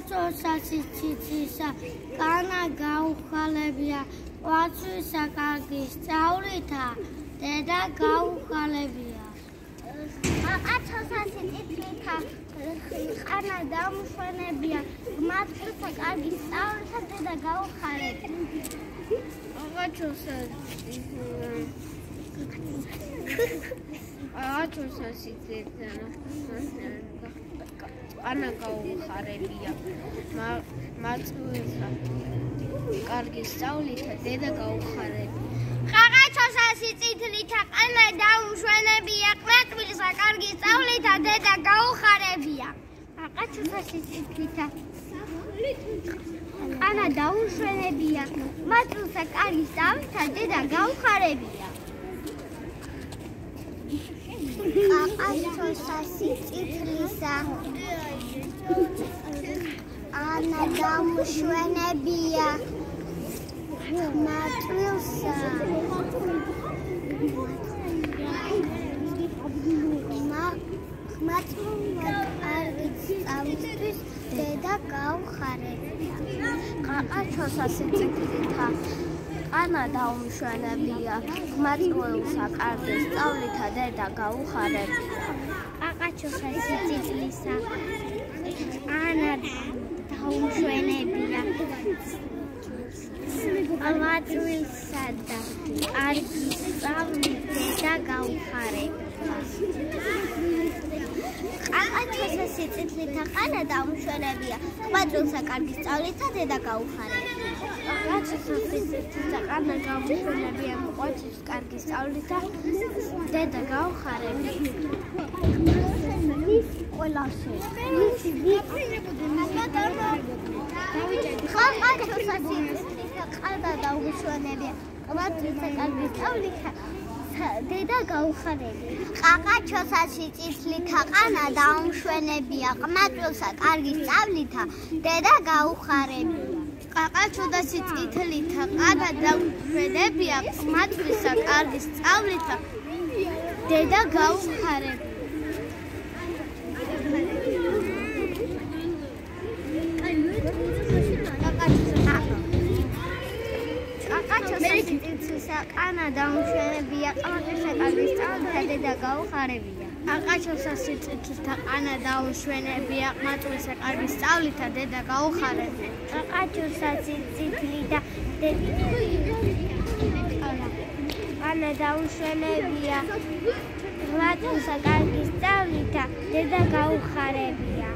ყაყაცოსა სიციცისა კანა გაუხალებია ყვაცვისა კარგი სწავლითა. დედა გაუხალებია. ყაყაცოსა სიციცისა ყანა დამშვენებია მათსა კარგი სწავლითა დედა გაუხალებია ყაყაცოსა ყაყაცოსა სიციცისა ანა გაუხარებია მაწუესა კარგი სწავლითა დედა გაუხარებია ყაყაჩოსა სიწითლითა ყანა დაუშვენებია ყმეთვილსა კარგი სწავლითა დედა გაუხარებია ყაყაჩოსა სიწითლითა ყანა დაუშვენებია მაწუესა კარგი სწავლითა დედა გაუხარებია ყაყაჩოსა სიწითლისა ანა დამშვენებია. მატვილსა. მატვილმა კარგი სწავლის დედა გაუხარებია ყაყაჩოსა სიწითლითა ანა დაუმშვენებია. მატვილსა კარგი სწავლითა დედა გაუხარებია. ყაყაჩოსა სიწითლისა ანა დაუმშვენებია. ამაწვილსა და კარგი სწავლით და გაუხარებია ყაყაჩოსა სიწითლითა ყანა დაუმშვენებია. ყვაწვილსა კარგი სწავლით და გაუხარებია ყაყაჩოსა სიწითლითა ყანა დაუმშვენებია ყვაწვილს კარგი სწავლით და დედა გაუხარებია ყველასე. ხალხა ჩოსასი ყალდა დაუშვენებია. ყვატრიცა კარგი სწავლითა დედა გაუხარებია. ყაყა ჩოსასი წითლითა ყანა დაუმშვენებია. ყმაწვილსა კარგი სწავლითა დედა გაუხარებია. ყაყა ჩოსასი წითლითა ყანა დაუმშვენებია. ყმაწვილსა კარგი სწავლითა დედა გაუხარებია. ყანა დაუმშვენებია ყმაწვილსა კარგი სწავლითა დედა გაუხარებია. აყაჩოსა სიწითლთა ყანა დაუმშვენებია ყმაწვილსა კარგი სწავლითა დედა გაუხარებია. აყაჩოსა სიწითლთა ყანა დაუმშვენებია ყმაწვილსა კარგი სწავლითა დედა გაუხარებია